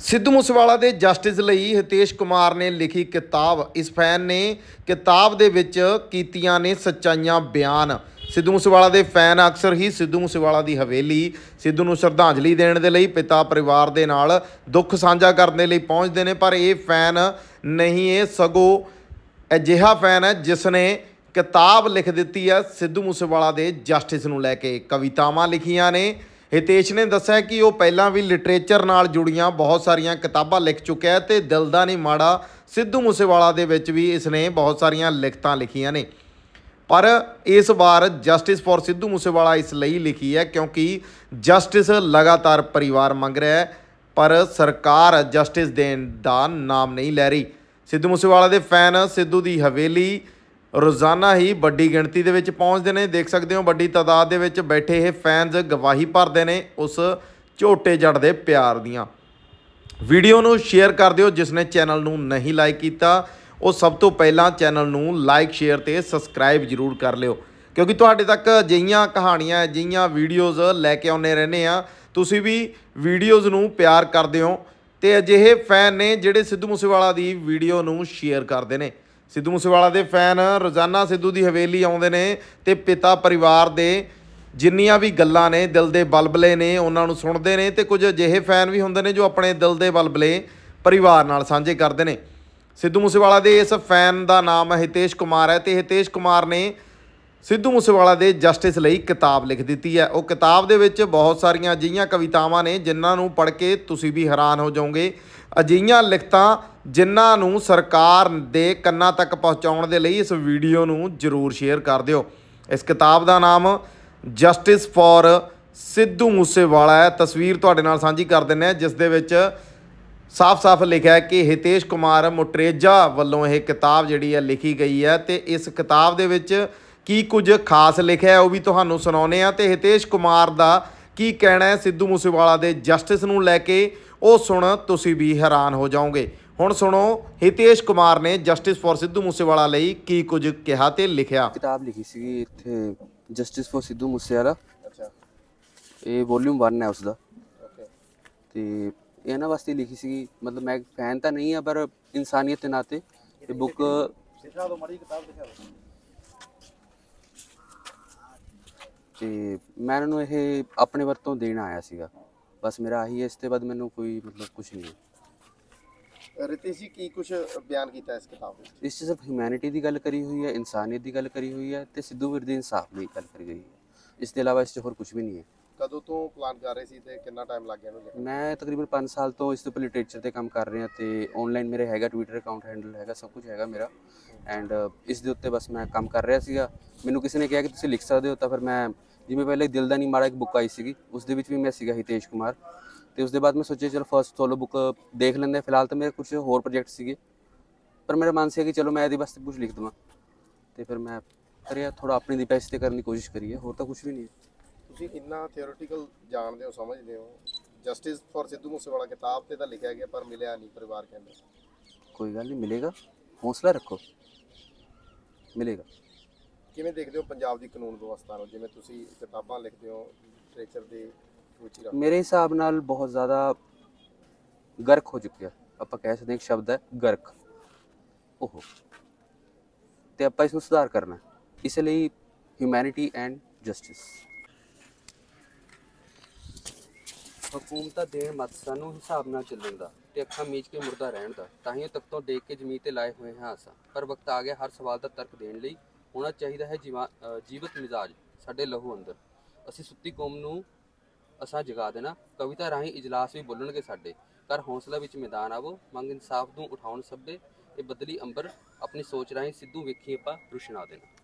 ਸਿੱਧੂ ਮੂਸੇਵਾਲਾ ਦੇ ਜਸਟਿਸ ਲਈ ਹਿਤੇਸ਼ ਕੁਮਾਰ ਨੇ ਲਿਖੀ ਕਿਤਾਬ। ਇਸ ਫੈਨ ਨੇ ਕਿਤਾਬ ਦੇ ਵਿੱਚ ਕੀਤੀਆਂ ਨੇ ਸੱਚਾਈਆਂ ਬਿਆਨ। ਸਿੱਧੂ ਮੂਸੇਵਾਲਾ ਦੇ ਫੈਨ ਅਕਸਰ ਹੀ ਸਿੱਧੂ ਮੂਸੇਵਾਲਾ ਦੀ ਹਵੇਲੀ, ਸਿੱਧੂ ਨੂੰ ਸ਼ਰਧਾਂਜਲੀ ਦੇਣ ਦੇ ਲਈ, ਪਿਤਾ ਪਰਿਵਾਰ ਦੇ ਨਾਲ ਦੁੱਖ ਸਾਂਝਾ ਕਰਨ ਦੇ ਲਈ ਪਹੁੰਚਦੇ ਨੇ, ਪਰ ਇਹ ਫੈਨ ਨਹੀਂ, ਇਹ ਸਗੋਂ ਅਜਿਹਾ ਫੈਨ ਹੈ ਜਿਸ ਨੇ ਕਿਤਾਬ ਲਿਖ ਦਿੱਤੀ ਹੈ। ਸਿੱਧੂ ਮੂਸੇਵਾਲਾ ਦੇ ਜਸਟਿਸ ਨੂੰ ਲੈ ਕੇ ਕਵਿਤਾਵਾਂ ਲਿਖੀਆਂ ਨੇ। ਹਿਤੇਸ਼ ਨੇ ਦੱਸਿਆ ਕਿ ਉਹ ਪਹਿਲਾਂ ਵੀ ਲਿਟਰੇਚਰ ਨਾਲ ਜੁੜੀਆਂ ਬਹੁਤ ਸਾਰੀਆਂ ਕਿਤਾਬਾਂ ਲਿਖ ਚੁੱਕਿਆ ਹੈ ਤੇ ਦਿਲ ਦਾ ਨਹੀਂ ਮਾੜਾ ਸਿੱਧੂ ਮੂਸੇਵਾਲਾ ਦੇ ਵਿੱਚ ਵੀ ਇਸਨੇ ਬਹੁਤ ਸਾਰੀਆਂ ਲਿਖਤਾਂ ਲਿਖੀਆਂ ਨੇ। ਪਰ ਇਸ ਵਾਰ ਜਸਟਿਸ ਫॉर ਸਿੱਧੂ ਮੂਸੇਵਾਲਾ ਇਸ ਲਈ ਲਿਖੀ ਹੈ ਕਿਉਂਕਿ ਜਸਟਿਸ ਲਗਾਤਾਰ ਪਰਿਵਾਰ ਮੰਗ ਰਿਹਾ ਹੈ, ਪਰ ਸਰਕਾਰ ਜਸਟਿਸ ਦੇਣ ਦਾ ਨਾਮ ਨਹੀਂ ਲੈ ਰਹੀ। ਸਿੱਧੂ ਮੂਸੇਵਾਲਾ ਦੇ ਫੈਨ ਸਿੱਧੂ ਦੀ ਹਵੇਲੀ ਰੋਜ਼ਾਨਾ ਹੀ ਵੱਡੀ ਗਿਣਤੀ ਦੇ ਵਿੱਚ ਪਹੁੰਚਦੇ ਨੇ। ਦੇਖ ਸਕਦੇ ਹੋ ਵੱਡੀ ਤਾਦਾਦ ਦੇ ਵਿੱਚ ਬੈਠੇ ਇਹ ਫੈਨਸ ਗਵਾਹੀ ਭਰਦੇ ਨੇ ਉਸ ਝੋਟੇ ਜੜ ਦੇ ਪਿਆਰ ਦੀਆਂ। ਵੀਡੀਓ ਨੂੰ ਸ਼ੇਅਰ ਕਰ ਦਿਓ ਜਿਸ ਨੇ ਚੈਨਲ ਨੂੰ ਨਹੀਂ ਲਾਈਕ ਕੀਤਾ। ਉਹ ਸਭ ਤੋਂ ਪਹਿਲਾਂ ਚੈਨਲ ਨੂੰ ਲਾਈਕ ਸ਼ੇਅਰ ਤੇ ਸਬਸਕ੍ਰਾਈਬ ਜਰੂਰ ਕਰ ਲਿਓ। ਕਿਉਂਕਿ ਤੁਹਾਡੇ ਤੱਕ ਅਜਿਹੀਆਂ ਕਹਾਣੀਆਂ, ਅਜਿਹੀਆਂ ਵੀਡੀਓਜ਼ ਲੈ ਕੇ ਆਉਂਦੇ ਰਹਿੰਦੇ ਆ। ਤੁਸੀਂ ਵੀ ਵੀਡੀਓਜ਼ ਨੂੰ ਪਿਆਰ ਕਰਦੇ ਹੋ ਤੇ ਅਜਿਹੇ ਫੈਨ ਨੇ ਜਿਹੜੇ ਸਿੱਧੂ ਮੂਸੇਵਾਲਾ ਦੀ ਵੀਡੀਓ ਨੂੰ ਸ਼ੇਅਰ ਕਰਦੇ ਨੇ। ਸਿੱਧੂ ਮੂਸੇਵਾਲਾ ਦੇ ਫੈਨ ਰੋਜ਼ਾਨਾ ਸਿੱਧੂ ਦੀ ਹਵੇਲੀ ਆਉਂਦੇ ਨੇ ਤੇ ਪਿਤਾ ਪਰਿਵਾਰ ਦੇ ਜਿੰਨੀਆਂ ਵੀ ਗੱਲਾਂ ਨੇ, ਦਿਲ ਦੇ ਬਲਬਲੇ ਨੇ, ਉਹਨਾਂ ਨੂੰ ਸੁਣਦੇ ਨੇ ਤੇ ਕੁਝ ਅਜਿਹੇ ਫੈਨ ਵੀ ਹੁੰਦੇ ਨੇ ਜੋ ਆਪਣੇ ਦਿਲ ਦੇ ਬਲਬਲੇ ਪਰਿਵਾਰ ਨਾਲ ਸਾਂਝੇ ਕਰਦੇ ਨੇ। ਸਿੱਧੂ ਮੂਸੇਵਾਲਾ ਦੇ ਇਸ ਫੈਨ ਦਾ ਨਾਮ ਹਿਤੇਸ਼ ਕੁਮਾਰ ਹੈ ਤੇ ਹਿਤੇਸ਼ ਕੁਮਾਰ ਨੇ ਸਿੱਧੂ ਮੂਸੇਵਾਲਾ ਦੇ ਜਸਟਿਸ ਲਈ ਕਿਤਾਬ ਲਿਖ ਦਿੱਤੀ ਹੈ। ਉਹ ਕਿਤਾਬ ਦੇ ਵਿੱਚ ਬਹੁਤ ਸਾਰੀਆਂ ਅਜਿਹੀਆਂ ਕਵਿਤਾਵਾਂ ਨੇ, ਜਿਨ੍ਹਾਂ ਨੂੰ ਪੜ੍ਹ ਕੇ ਤੁਸੀਂ ਵੀ ਹੈਰਾਨ ਹੋ ਜਾਓਗੇ। ਅਜਿਹੀਆਂ ਲਿਖਤਾਂ ਜਿਨ੍ਹਾਂ ਨੂੰ ਸਰਕਾਰ ਦੇ ਕੰਨਾਂ ਤੱਕ ਪਹੁੰਚਾਉਣ ਦੇ ਲਈ ਇਸ ਵੀਡੀਓ ਨੂੰ ਜ਼ਰੂਰ ਸ਼ੇਅਰ ਕਰ ਦਿਓ। ਇਸ ਕਿਤਾਬ ਦਾ ਨਾਮ ਜਸਟਿਸ ਫॉर ਸਿੱਧੂ ਮੂਸੇਵਾਲਾ ਹੈ। ਤਸਵੀਰ ਤੁਹਾਡੇ ਨਾਲ ਸਾਂਝੀ ਕਰ ਦਿੰਦੇ ਹਾਂ, ਜਿਸ ਦੇ ਵਿੱਚ ਸਾਫ਼-ਸਾਫ਼ ਲਿਖਿਆ ਹੈ ਕਿ ਹਿਤੇਸ਼ ਕੁਮਾਰ ਮੁਟਰੇਜਾ ਵੱਲੋਂ ਇਹ ਕਿਤਾਬ ਜਿਹੜੀ ਹੈ ਲਿਖੀ ਗਈ ਹੈ ਤੇ ਇਸ ਕਿਤਾਬ ਦੇ ਵਿੱਚ ਕੀ ਕੁਝ ਖਾਸ ਲਿਖਿਆ ਹੈ ਉਹ ਵੀ ਤੁਹਾਨੂੰ ਸੁਣਾਉਨੇ ਆ ਤੇ ਹਿਤੇਸ਼ ਕੁਮਾਰ ਦਾ ਕੀ ਕਹਿਣਾ ਹੈ ਸਿੱਧੂ ਮੂਸੇਵਾਲਾ ਦੇ ਜਸਟਿਸ ਨੂੰ ਲੈ ਕੇ ਉਹ ਸੁਣ ਤੁਸੀਂ ਵੀ ਹੈਰਾਨ ਹੋ ਜਾਓਗੇ। ਹੁਣ ਸੁਣੋ ਹਿਤੇਸ਼ ਕੁਮਾਰ ਨੇ ਜਸਟਿਸ ਫॉर ਸਿੱਧੂ ਮੂਸੇਵਾਲਾ ਲਈ ਕੀ ਕੁਝ ਕਿਹਾ ਤੇ ਲਿਖਿਆ। ਕਿਤਾਬ ਲਿਖੀ ਸੀ ਇੱਥੇ ਜਸਟਿਸ ਫॉर ਸਿੱਧੂ ਮੂਸੇਵਾਲਾ। ਅੱਛਾ ਇਹ ਵੋਲਿਊਮ 1 ਹੈ ਉਸ ਦਾ ਓਕੇ। ਤੇ ਇਹ ਇਹਨਾਂ ਵਾਸਤੇ ਲਿਖੀ ਸੀ ਮਤਲਬ ਮੈਂ ਫੈਨ ਤਾਂ ਨਹੀਂ ਆ ਪਰ ਇਨਸਾਨੀਅਤ ਦੇ ਨਾਤੇ। ਇਹ ਬੁੱਕ ਦਿਖਾ ਦਿਓ ਮੜੀ ਕਿਤਾਬ ਦਿਖਾ ਦਿਓ ਤੇ ਮੈਂ ਇਹਨਾਂ ਨੂੰ ਇਹ ਆਪਣੇ ਵਰਤੋਂ ਦੇਣ ਆਇਆ ਸੀਗਾ। ਬਸ ਮੇਰਾ ਆਹੀ ਹੈ ਇਸ ਤੋਂ ਬਾਅਦ ਮੈਨੂੰ ਕੋਈ ਮਤਲਬ ਕੁਝ ਨਹੀਂ ਹੈ। ਰਿਤੇਸ਼ ਜੀ ਕੀ ਕੁਝ ਬਿਆਨ ਕੀਤਾ ਇਸ ਕਿਤਾਬ ਵਿੱਚ? ਇਸ 'ਚ ਸਿਰਫ ਹਿਊਮੈਨਿਟੀ ਦੀ ਗੱਲ ਕਰੀ ਹੋਈ ਹੈ ਇਨਸਾਨੀਅਤ ਦੀ ਗੱਲ ਕਰੀ ਹੋਈ ਹੈ ਤੇ ਸਿੱਧੂ ਵੀਰ ਦੇ ਇਨਸਾਫ ਦੀ ਗੱਲ ਕਰੀ ਗਈ ਹੈ। ਇਸ ਤੋਂ ਇਲਾਵਾ ਇਸ 'ਚ ਹੋਰ ਕੁਝ ਵੀ ਨਹੀਂ ਹੈ। ਕਦੋਂ ਤੋਂ ਪਲਾਨ ਕਰ ਰਹੇ ਸੀ ਤੇ ਕਿੰਨਾ ਟਾਈਮ ਲੱਗ ਗਿਆ ਇਹਨੂੰ ਲਿਖਣ ਮੈਂ ਤਕਰੀਬਨ 5 ਸਾਲ ਤੋਂ ਇਸ ਦੇ ਉੱਪਰ ਲਿਟਰੇਚਰ ਤੇ ਕੰਮ ਕਰ ਰਿਹਾ ਤੇ ਆਨਲਾਈਨ ਮੇਰੇ ਹੈਗਾ ਟਵਿੱਟਰ ਅਕਾਊਂਟ ਹੈਂਡਲ ਹੈਗਾ ਸਭ ਕੁਝ ਹੈਗਾ ਮੇਰਾ। ਐਂਡ ਇਸ ਦੇ ਉੱਤੇ ਬਸ ਮੈਂ ਕੰਮ ਕਰ ਰਿਹਾ ਸੀਗਾ। ਮੈਨੂੰ ਕਿਸੇ ਨੇ ਕਿਹਾ ਕਿ ਤੁਸੀਂ ਲਿਖ ਸਕਦੇ ਹੋ ਤਾਂ ਫਿਰ ਮੈਂ ਜਿਵੇਂ ਪਹਿਲੇ ਦਿਲ ਦਾ ਨਹੀਂ ਮਾੜਾ ਇੱਕ ਬੁੱਕ ਆਈ ਸੀਗੀ ਉਸ ਦੇ ਵਿੱਚ ਵੀ ਮੈਂ ਸੀਗਾ ਹਿਤੇਸ਼ ਕੁਮਾਰ। ਤੇ ਉਸ ਦੇ ਬਾਅਦ ਮੈਂ ਸੋਚਿਆ ਚਲੋ ਫਰਸਟ ਸੋਲੋ ਬੁੱਕ ਦੇਖ ਲੈਂਦੇ। ਫਿਲਹਾਲ ਤਾਂ ਮੇਰੇ ਕੁਝ ਹੋਰ ਪ੍ਰੋਜੈਕਟ ਸੀਗੇ। ਪਰ ਮੇਰਾ ਮਨ ਸੀ ਕਿ ਚਲੋ ਮੈਂ ਇਹਦੇ ਵਾਸਤੇ ਕੁਝ ਲਿਖ ਦਵਾਂ। ਤੇ ਫਿਰ ਮੈਂ ਕਰਿਆ ਥੋੜਾ ਆਪਣੀ ਦੀ ਪੈਸੇ ਤੇ ਕਰਨ ਦੀ ਕੋਸ਼ਿਸ਼ ਕਰੀ ਹੈ ਹੋਰ ਤਾਂ ਕੁਝ ਵੀ ਨਹੀਂ ਤੁਸੀਂ ਇੰਨਾ ਥਿਓਰੀਟੀਕਲ ਜਾਣਦੇ ਹੋ ਸਮਝਦੇ ਹੋ? ਜਸਟਿਸ ਫॉर ਸਿੱਧੂ ਮੂਸੇਵਾਲਾ ਕਿਤਾਬ ਤੇ ਤਾਂ ਲਿਖਿਆ ਗਿਆ ਪਰ ਮਿਲਿਆ ਨਹੀਂ ਪਰਿਵਾਰ ਕਹਿੰਦੇ। ਕੋਈ ਗੱਲ ਨਹੀਂ ਮਿਲੇਗਾ। ਹੌਸਲਾ ਰੱਖੋ। ਮਿਲੇਗਾ। ਕਿਵੇਂ ਦੇਖਦੇ ਹੋ ਪੰਜਾਬ ਦੀ ਕਾਨੂੰਨ ਵਿਵਸਥਾ ਨੂੰ? ਜਿਵੇਂ ਤੁਸੀਂ ਕਿਤਾਬਾਂ ਲਿਖਦੇ ਹੋ ਲਿਟਰੇਚਰ ਦੀ ਰੁਚੀ ਰੱਖਦੇ ਮੇਰੇ ਹਿਸਾਬ ਨਾਲ ਬਹੁਤ ਜ਼ਿਆਦਾ ਗਰਕ ਹੋ ਚੁੱਕਿਆ। ਆਪਾਂ ਕਹਿ ਸਕਦੇ ਇੱਕ ਸ਼ਬਦ ਹੈ ਗਰਕ। ਉਹ ਤੇ ਆਪਾਂ ਇਸ ਨੂੰ ਸੁਧਾਰ ਕਰਨਾ ਇਸ ਲਈ ਹਿਊਮੈਨਿਟੀ ਐਂਡ ਜਸਟਿਸ ਹਕੂਮਤਾਂ ਦੇਣ ਮਤ ਸਾਨੂੰ ਹਿਸਾਬ ਨਾਲ ਚੱਲਣ ਦਾ ਤੇ ਅੱਖਾਂ ਮੀਚ ਕੇ ਮੁਰਦਾ ਰਹਿਣ ਦਾ। ਤਾਂ ਹੀ ਤਖਤੋਂ ਦੇਖ ਕੇ ਜ਼ਮੀਨ ਤੇ ਲਾਏ ਹੋਏ ਹਾਂ ਅਸਾਂ। ਪਰ ਵਕਤ ਆ ਗਿਆ ਹਰ ਸਵਾਲ ਦਾ ਤਰਕ ਦੇਣ ਲਈ। ਹੋਣਾ ਚਾਹੀਦਾ ਹੈ ਜੀਵਾ- ਜੀਵਤ ਮਿਜ਼ਾਜ ਸਾਡੇ ਲਹੂ ਅੰਦਰ। ਅਸੀਂ ਸੁੱਤੀ ਕੌਮ ਨੂੰ ਅਸਾਂ ਜਗਾ ਦੇਣਾ। ਕਵਿਤਾ ਰਾਹੀਂ ਇਜਲਾਸ ਵੀ ਬੋਲਣਗੇ ਸਾਡੇ। ਕਰ ਹੌਸਲਾ ਵਿੱਚ ਮੈਦਾਨ ਆਵੋ। ਮੰਗ ਇਨਸਾਫ ਨੂੰ ਉਠਾਉਣ ਸਭੇ। ਇਹ ਬਦਲੀ ਅੰਬਰ ਆਪਣੀ ਸੋਚ ਰਾਹੀਂ ਸਿੱਧੂ ਵੇਖੀ ਆਪਾਂ ਰੁਸ਼ਨਾ ਦੇਣਾ।